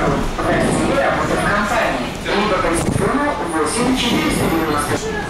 Доброго. В России работает компания. Либо по телефону 8 490.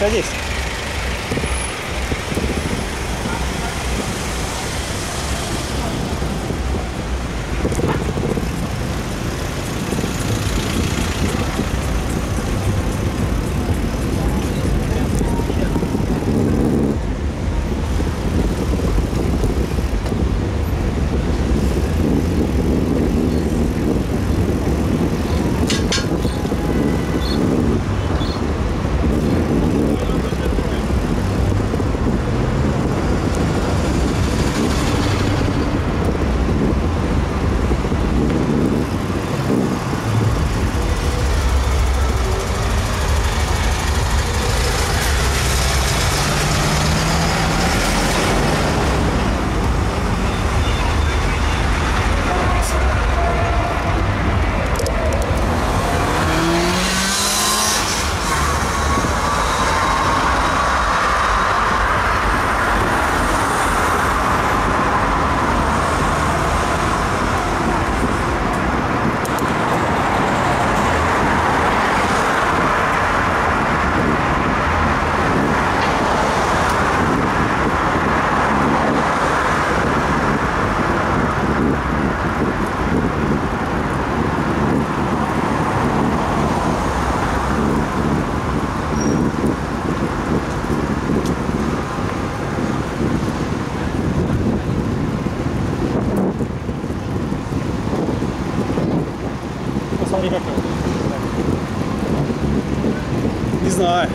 Садись. Не знаю.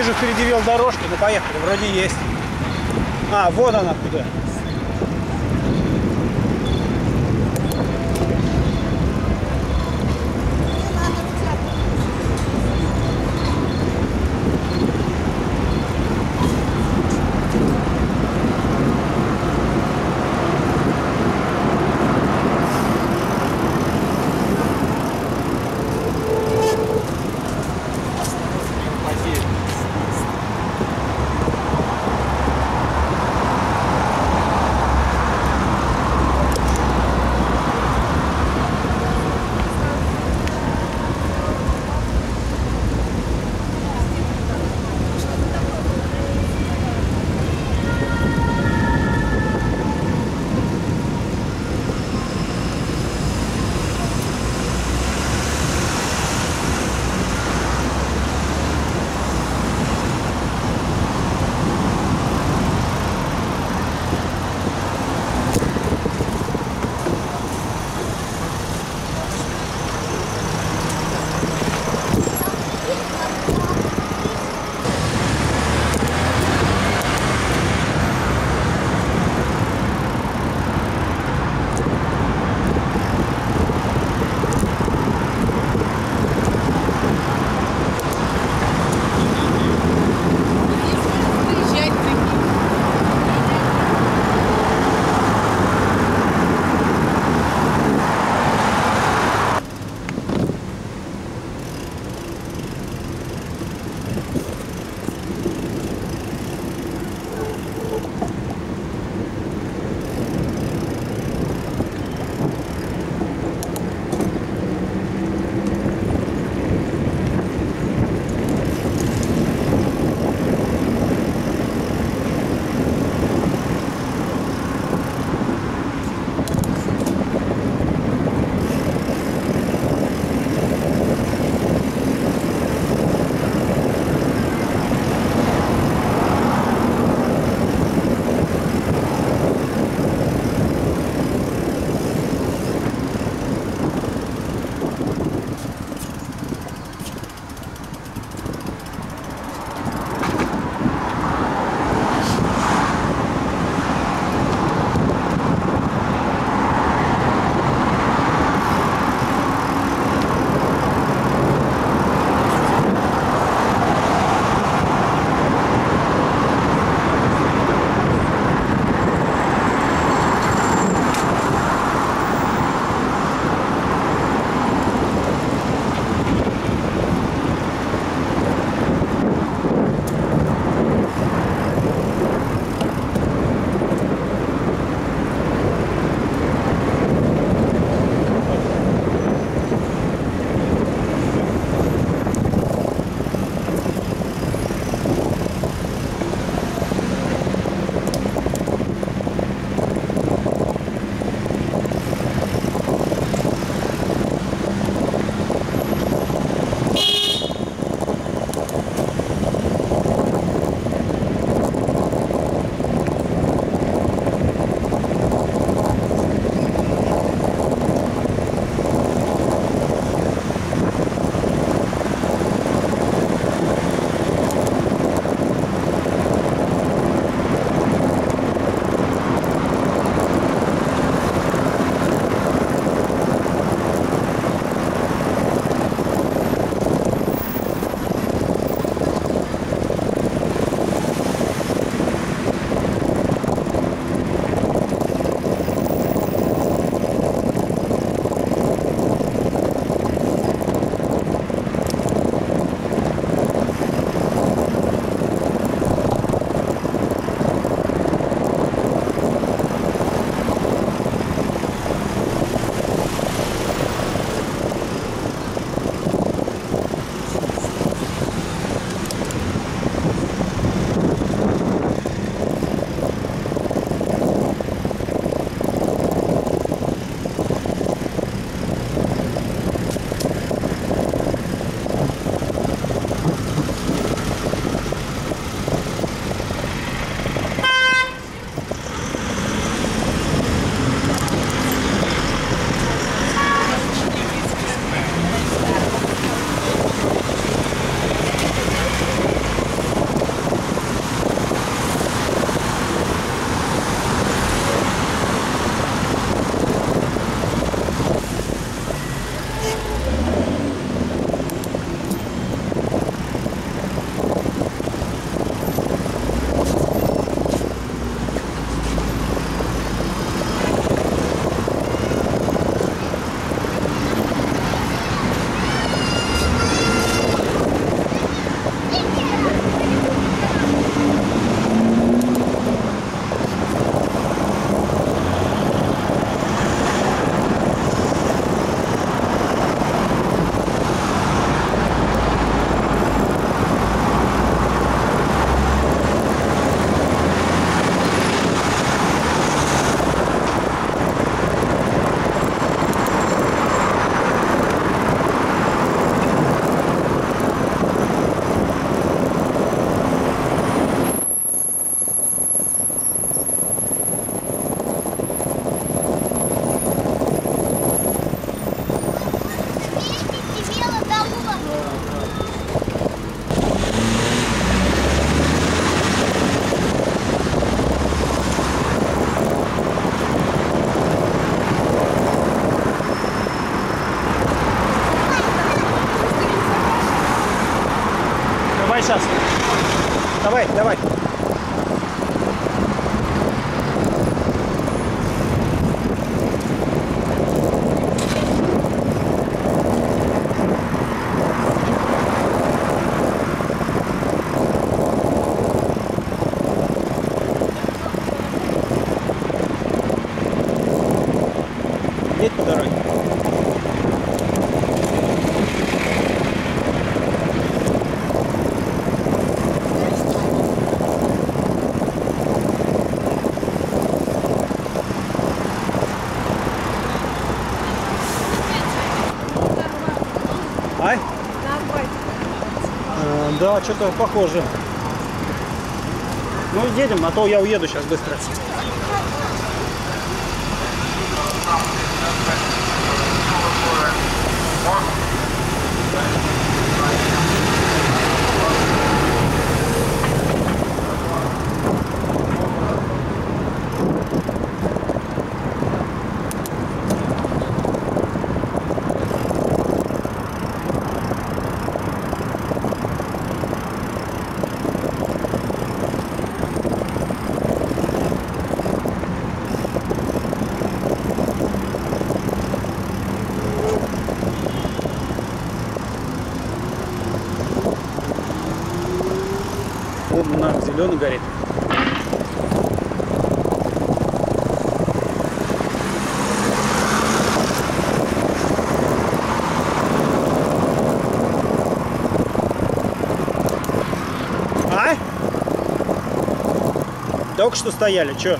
Вижу впереди велодорожки, ну поехали, вроде есть. А, вон она куда. Что-то похоже. Ну, едем, а то я уеду сейчас быстро. Вон на зеленый горит. А? Только что стояли, чё?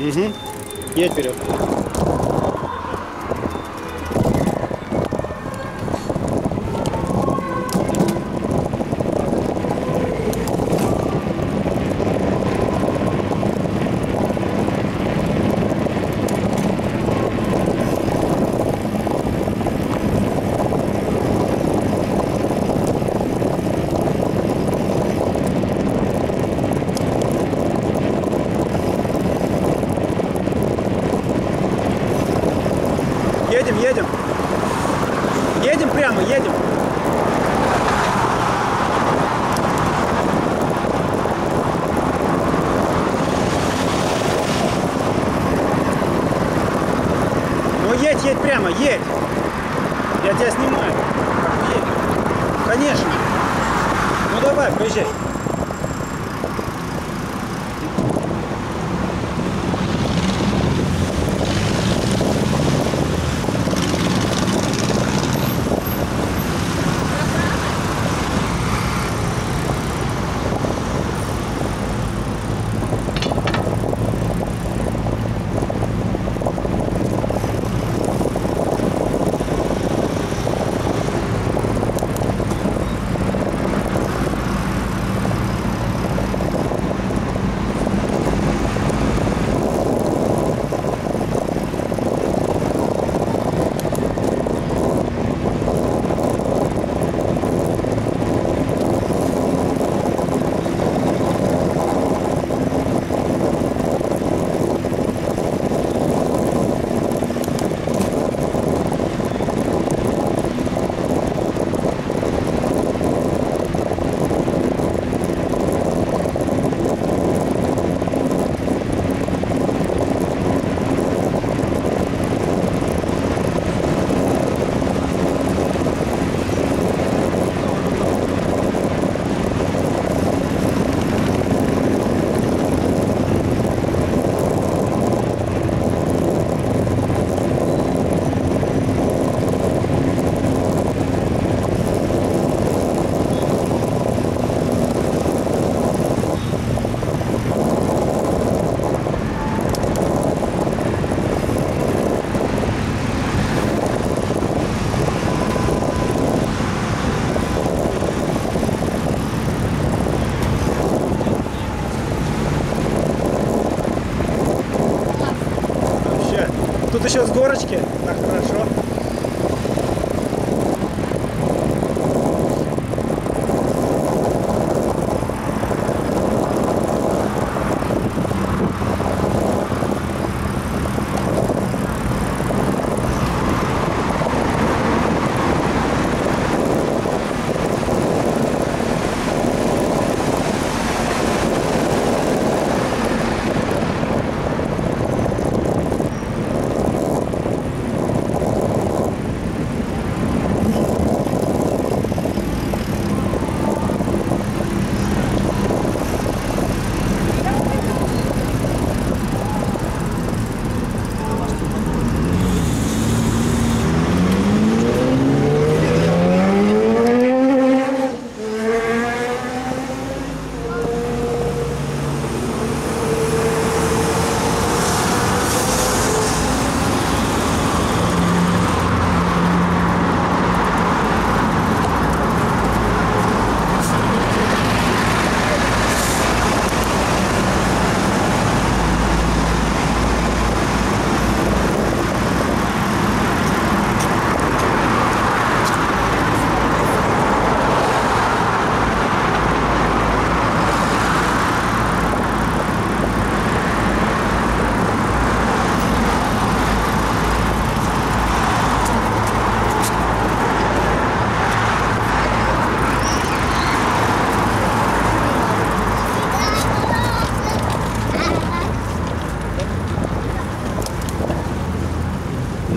Угу. едь, едь прямо, едь. Я тебя снимаю. Едь. Конечно. Ну давай, поезжай. Тут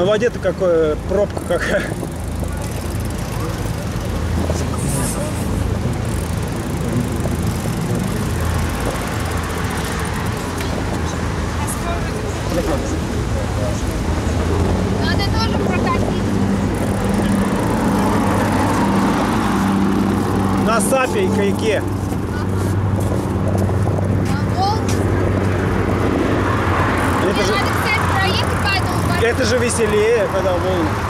На воде-то какая пробка какая. Надо тоже прокатить. На сапе и каяке. На волны. Это Мне же, надо, кстати, проехать по этому маршруту. Это же веселее, когда волны.